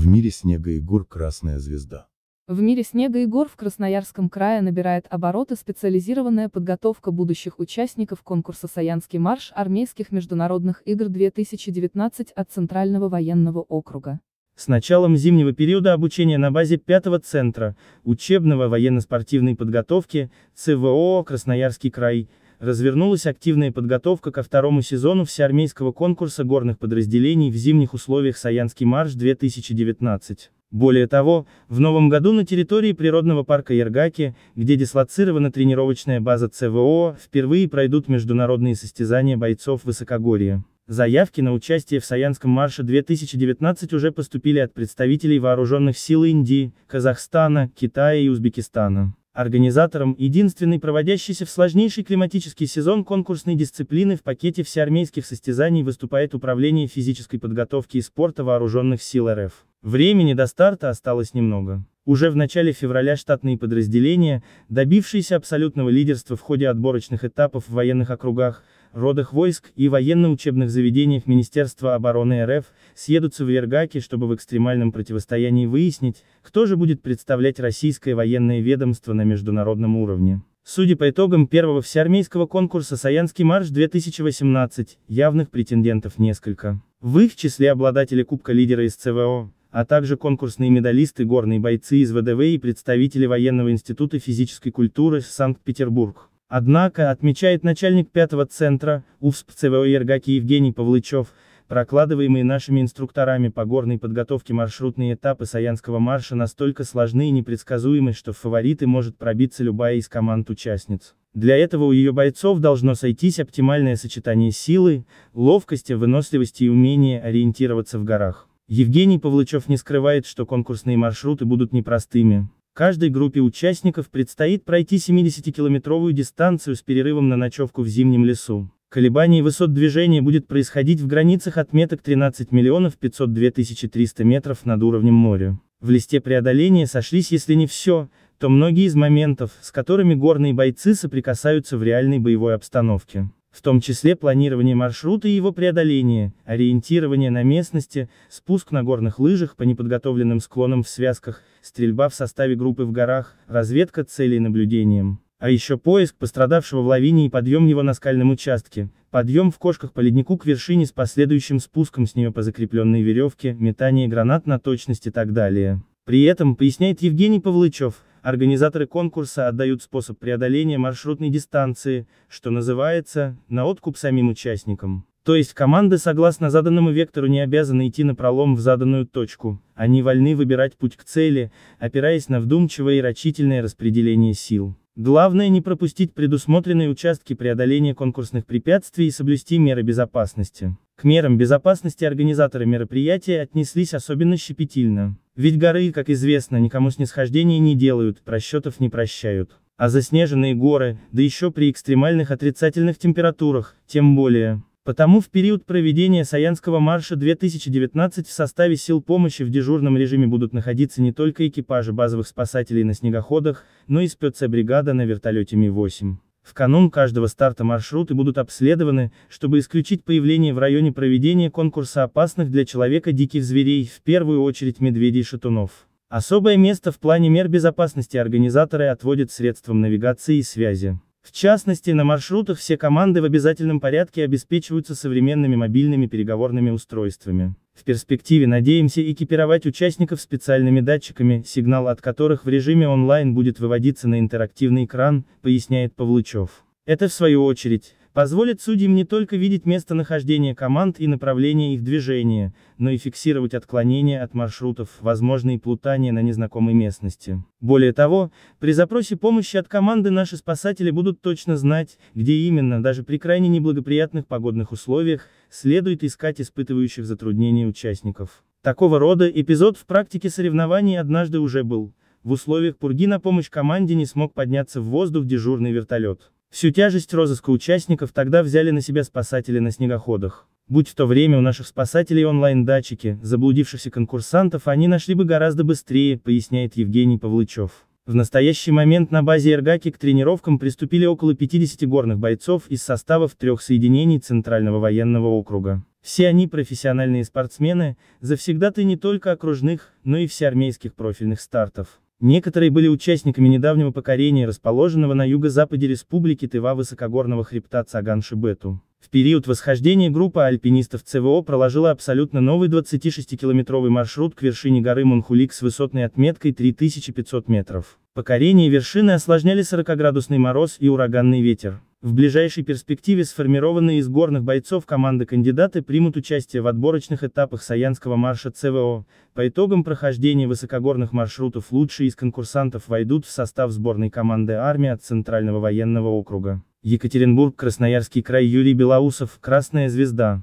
В мире снега и гор красная звезда. В мире снега и гор в Красноярском крае набирает обороты специализированная подготовка будущих участников конкурса «Саянский марш» армейских международных игр 2019 от Центрального военного округа. С началом зимнего периода обучения на базе 5-го центра учебного военно-спортивной подготовки ЦВО «Красноярский край» развернулась активная подготовка ко второму сезону всеармейского конкурса горных подразделений в зимних условиях «Саянский марш-2019». Более того, в новом году на территории природного парка Ергаки, где дислоцирована тренировочная база ЦВО, впервые пройдут международные состязания бойцов высокогорья. Заявки на участие в Саянском марше 2019 уже поступили от представителей вооруженных сил Индии, Казахстана, Китая и Узбекистана. Организатором, единственный проводящийся в сложнейший климатический сезон конкурсной дисциплины в пакете всеармейских состязаний выступает Управление физической подготовки и спорта Вооруженных сил РФ. Времени до старта осталось немного. Уже в начале февраля штатные подразделения, добившиеся абсолютного лидерства в ходе отборочных этапов в военных округах, родах войск и военно-учебных заведениях Министерства обороны РФ, съедутся в Вергаке, чтобы в экстремальном противостоянии выяснить, кто же будет представлять российское военное ведомство на международном уровне. Судя по итогам первого всеармейского конкурса «Саянский марш-2018», явных претендентов несколько. В их числе обладатели Кубка лидера из ЦВО, а также конкурсные медалисты горные бойцы из ВДВ и представители Военного института физической культуры Санкт-Петербург. Однако, отмечает начальник пятого центра, УФСП ЦВО Ергаки Евгений Павлычев, прокладываемые нашими инструкторами по горной подготовке маршрутные этапы Саянского марша настолько сложны и непредсказуемы, что в фавориты может пробиться любая из команд-участниц. Для этого у ее бойцов должно сойтись оптимальное сочетание силы, ловкости, выносливости и умения ориентироваться в горах. Евгений Павлычев не скрывает, что конкурсные маршруты будут непростыми. Каждой группе участников предстоит пройти 70-километровую дистанцию с перерывом на ночевку в зимнем лесу. Колебание высот движения будет происходить в границах отметок 13 миллионов 502 300 метров над уровнем моря. В листе преодоления сошлись если не все, то многие из моментов, с которыми горные бойцы соприкасаются в реальной боевой обстановке в том числе планирование маршрута и его преодоление, ориентирование на местности, спуск на горных лыжах по неподготовленным склонам в связках, стрельба в составе группы в горах, разведка целей наблюдением. А еще поиск пострадавшего в лавине и подъем его на скальном участке, подъем в кошках по леднику к вершине с последующим спуском с нее по закрепленной веревке, метание гранат на точность и так далее. При этом, поясняет Евгений Павлычев, Организаторы конкурса отдают способ преодоления маршрутной дистанции, что называется, на откуп самим участникам. То есть команды согласно заданному вектору не обязаны идти на пролом в заданную точку, они вольны выбирать путь к цели, опираясь на вдумчивое и рачительное распределение сил. Главное не пропустить предусмотренные участки преодоления конкурсных препятствий и соблюсти меры безопасности. К мерам безопасности организаторы мероприятия отнеслись особенно щепетильно. Ведь горы, как известно, никому снисхождения не делают, просчетов не прощают. А заснеженные горы, да еще при экстремальных отрицательных температурах, тем более. Потому в период проведения Саянского марша 2019 в составе сил помощи в дежурном режиме будут находиться не только экипажи базовых спасателей на снегоходах, но и спецбригада на вертолете Ми-8. В канун каждого старта маршруты будут обследованы, чтобы исключить появление в районе проведения конкурса опасных для человека диких зверей, в первую очередь медведей и шатунов. Особое место в плане мер безопасности организаторы отводят средствам навигации и связи. В частности, на маршрутах все команды в обязательном порядке обеспечиваются современными мобильными переговорными устройствами. В перспективе надеемся экипировать участников специальными датчиками, сигнал от которых в режиме онлайн будет выводиться на интерактивный экран, поясняет Павлычев. Это в свою очередь, позволит судьям не только видеть местонахождение команд и направление их движения, но и фиксировать отклонения от маршрутов, возможные плутания на незнакомой местности. Более того, при запросе помощи от команды наши спасатели будут точно знать, где именно, даже при крайне неблагоприятных погодных условиях, следует искать испытывающих затруднения участников. Такого рода эпизод в практике соревнований однажды уже был. В условиях пурги на помощь команде не смог подняться в воздух дежурный вертолет. Всю тяжесть розыска участников тогда взяли на себя спасатели на снегоходах. Будь в то время у наших спасателей онлайн-датчики, заблудившихся конкурсантов они нашли бы гораздо быстрее, поясняет Евгений Павлычев. В настоящий момент на базе Эргаки к тренировкам приступили около 50 горных бойцов из составов трех соединений Центрального военного округа. Все они профессиональные спортсмены, завсегдаты не только окружных, но и всеармейских профильных стартов. Некоторые были участниками недавнего покорения расположенного на юго-западе республики Тыва высокогорного хребта Цаган-Шибету. В период восхождения группа альпинистов ЦВО проложила абсолютно новый 26-километровый маршрут к вершине горы Монхулик с высотной отметкой 3500 метров. Покорение вершины осложняли 40-градусный мороз и ураганный ветер. В ближайшей перспективе сформированные из горных бойцов команды кандидаты примут участие в отборочных этапах Саянского марша ЦВО. По итогам прохождения высокогорных маршрутов лучшие из конкурсантов войдут в состав сборной команды армии от Центрального военного округа. Екатеринбург, Красноярский край, Юрий Белоусов, Красная звезда.